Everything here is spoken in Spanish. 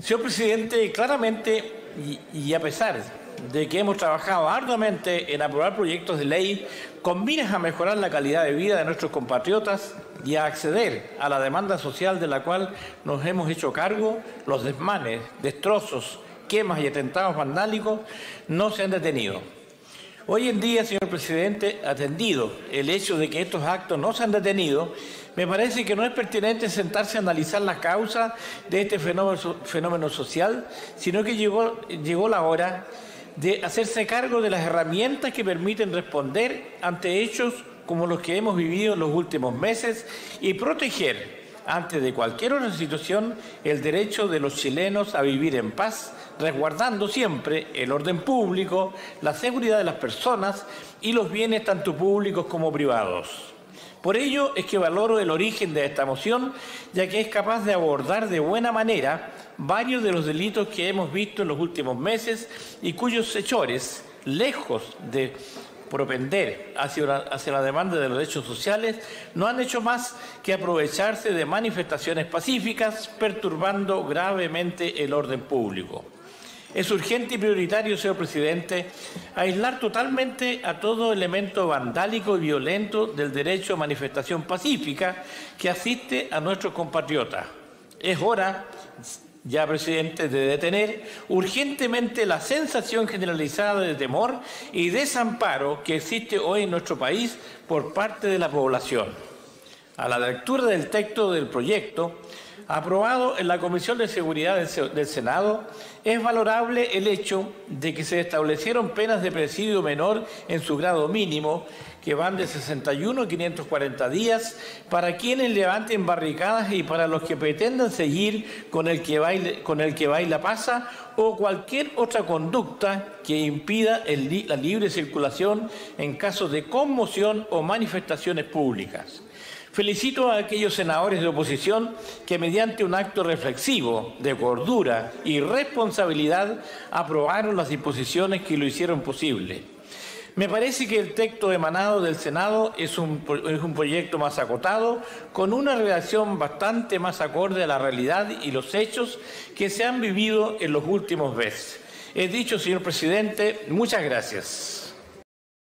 Señor presidente, claramente y, a pesar de que hemos trabajado arduamente en aprobar proyectos de ley con miras a mejorar la calidad de vida de nuestros compatriotas y a acceder a la demanda social de la cual nos hemos hecho cargo, los desmanes, destrozos, quemas y atentados vandálicos no se han detenido. Hoy en día, señor presidente, atendido el hecho de que estos actos no se han detenido, me parece que no es pertinente sentarse a analizar las causas de este fenómeno, social, sino que llegó, llegó la hora de hacerse cargo de las herramientas que permiten responder ante hechos como los que hemos vivido en los últimos meses y proteger antes de cualquier otra situación el derecho de los chilenos a vivir en paz, resguardando siempre el orden público, la seguridad de las personas y los bienes tanto públicos como privados. Por ello es que valoro el origen de esta moción, ya que es capaz de abordar de buena manera varios de los delitos que hemos visto en los últimos meses y cuyos hechores, lejos de propender hacia, hacia la demanda de los derechos sociales, no han hecho más que aprovecharse de manifestaciones pacíficas, perturbando gravemente el orden público. Es urgente y prioritario, señor presidente, aislar totalmente a todo elemento vandálico y violento del derecho a manifestación pacífica que asiste a nuestros compatriotas. Es hora, ya presidente, de detener urgentemente la sensación generalizada de temor y desamparo que existe hoy en nuestro país por parte de la población. A la lectura del texto del proyecto, aprobado en la Comisión de Seguridad del Senado, es valorable el hecho de que se establecieron penas de presidio menor en su grado mínimo, que van de 61 a 540 días, para quienes levanten barricadas y para los que pretendan seguir con el que, baila pasa o cualquier otra conducta que impida la libre circulación en caso de conmoción o manifestaciones públicas. Felicito a aquellos senadores de oposición que mediante un acto reflexivo, de cordura y responsabilidad aprobaron las disposiciones que lo hicieron posible. Me parece que el texto emanado del Senado es un, proyecto más acotado, con una redacción bastante más acorde a la realidad y los hechos que se han vivido en los últimos meses. He dicho, señor presidente, muchas gracias.